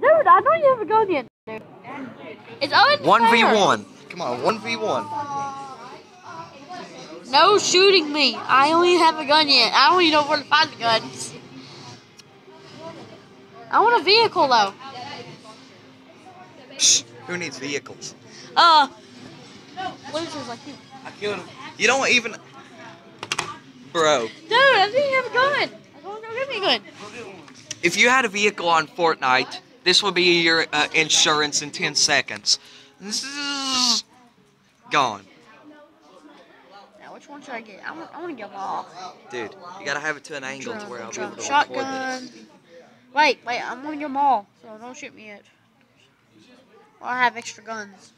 Dude, I know you have a gun yet. It's unfair. One v one. Come on, one v one. No shooting me. I don't even have a gun yet. I don't even know where to find the guns. I want a vehicle though. Psh, who needs vehicles? Uh, losers like you. I killed him. You don't even, bro. Dude, I didn't have a gun. I don't go get me a gun. If you had a vehicle on Fortnite, this will be your uh, insurance in 10 seconds. Zzz. Gone. Now, which one should I get? I want, I want to get them all. Dude, you gotta have it to an angle to where I'll be able to record Shotgun. this. Wait, wait, I'm gonna get them all, so don't shoot me yet. Well, I have extra guns.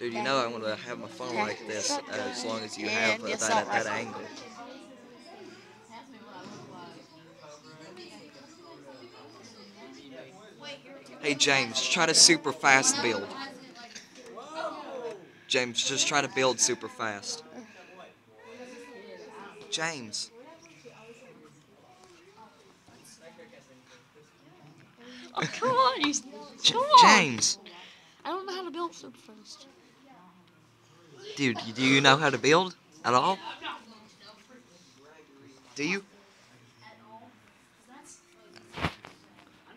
Dude, you know I'm gonna have my phone like this uh, as long as you have uh, that at that angle. Hey James, try to super fast build. James, just try to build super fast. James. Oh, come on. Come on. James. I don't know how to build super fast. Dude, do you know how to build at all? Do you?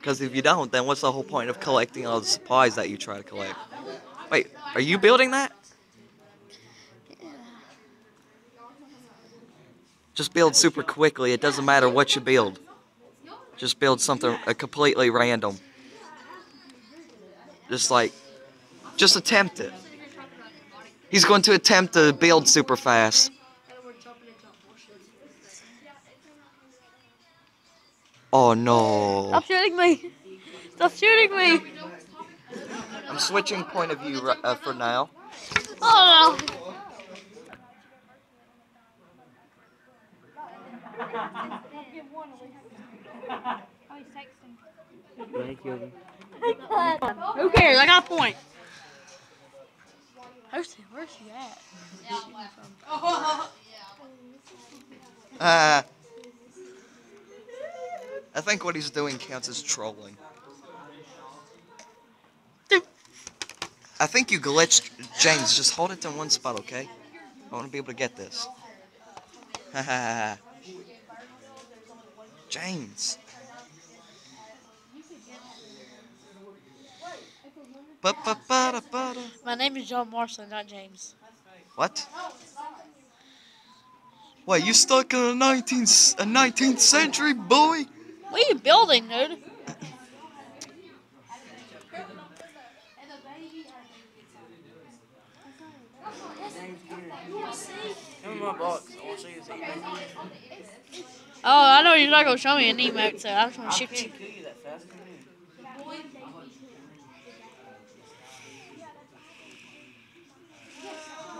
Because if you don't, then what's the whole point of collecting all the supplies that you try to collect? Wait, are you building that? Just build super quickly. It doesn't matter what you build. Just build something uh, completely random. Just like, just attempt it. He's going to attempt to build super fast. Oh no. Stop shooting me! Stop shooting me! I'm switching point of view uh, for now. Oh no! Who cares? I got a point. Where's she, where's she at? Uh, I think what he's doing counts as trolling. I think you glitched. James, just hold it in one spot, okay? I want to be able to get this. James. Ba-ba-ba-da-ba-da. My name is John Marston, not James. What? Wait, you stuck in a 19th, a 19th century, boy? What are you building, dude? Oh, I know you're not gonna show me an emote, so I just wanna shoot you.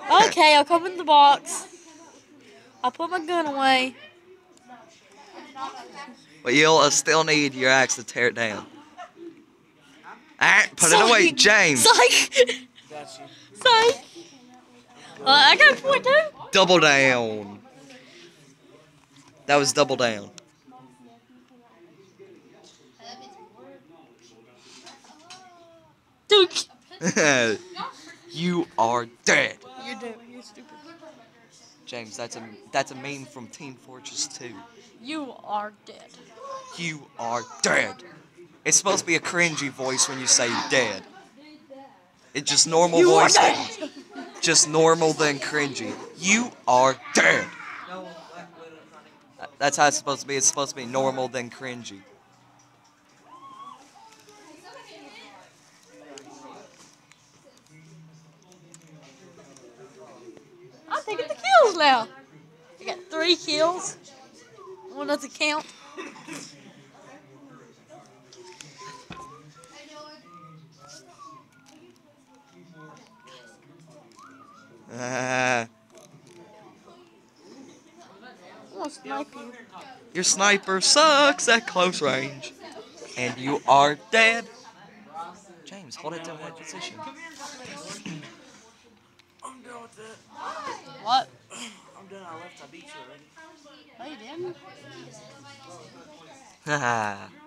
Okay, I'll come in the box. I'll put my gun away. But you'll uh, still need your axe to tear it down. Alright, put it away, James. Psych! Psych! Uh, I got a point too. Double down. That was double down. Duke. you are dead. you're dumb. You're stupid. James, that's a that's a meme from Team Fortress 2. You are dead. You are dead. It's supposed to be a cringy voice when you say dead. It's just normal You are voice. dead. Just normal then cringy. You are dead. That's how it's supposed to be. It's supposed to be normal then cringy. I'm taking the kills now. I got three kills. One doesn't count. Uh, I'm gonna snipe you. your sniper sucks at close range. And you are dead. James, hold it down one position. I'm done with that. What? I'm done. I left. I beat you already. No, you didn't. Haha.